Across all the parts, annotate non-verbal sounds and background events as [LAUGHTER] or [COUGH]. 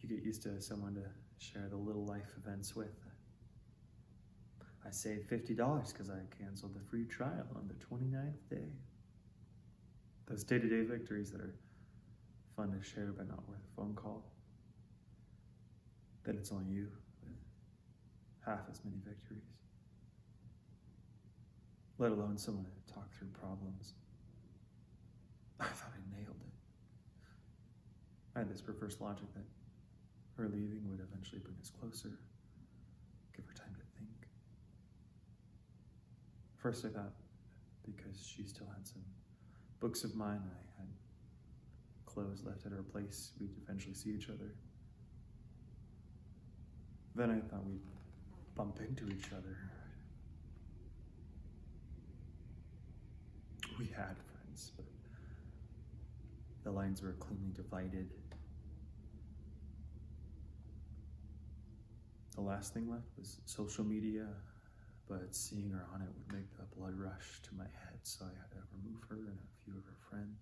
you get used to someone to share the little life events with. I saved $50 because I canceled the free trial on the 29th day. Those day to day victories that are fun to share but not worth a phone call. Then it's only you with half as many victories. Let alone someone to talk through problems. [LAUGHS] I thought I nailed it. I had this perverse logic that her leaving would eventually bring us closer, give her time to think. First, I thought because she still had some books of mine, I had clothes left at her place, we'd eventually see each other. Then I thought we'd bump into each other. We had friends, but the lines were cleanly divided. The last thing left was social media, but seeing her on it would make the blood rush to my head, so I had to remove her and a few of her friends.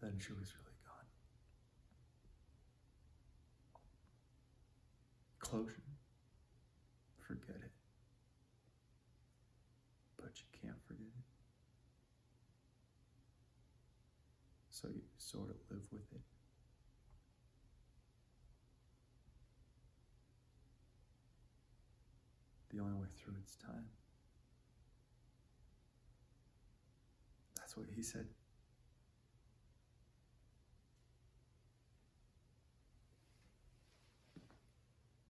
Then she was really gone. Closure. Forget it. But you can't forget it. So you sort of live with it. The only way through it's time. That's what he said.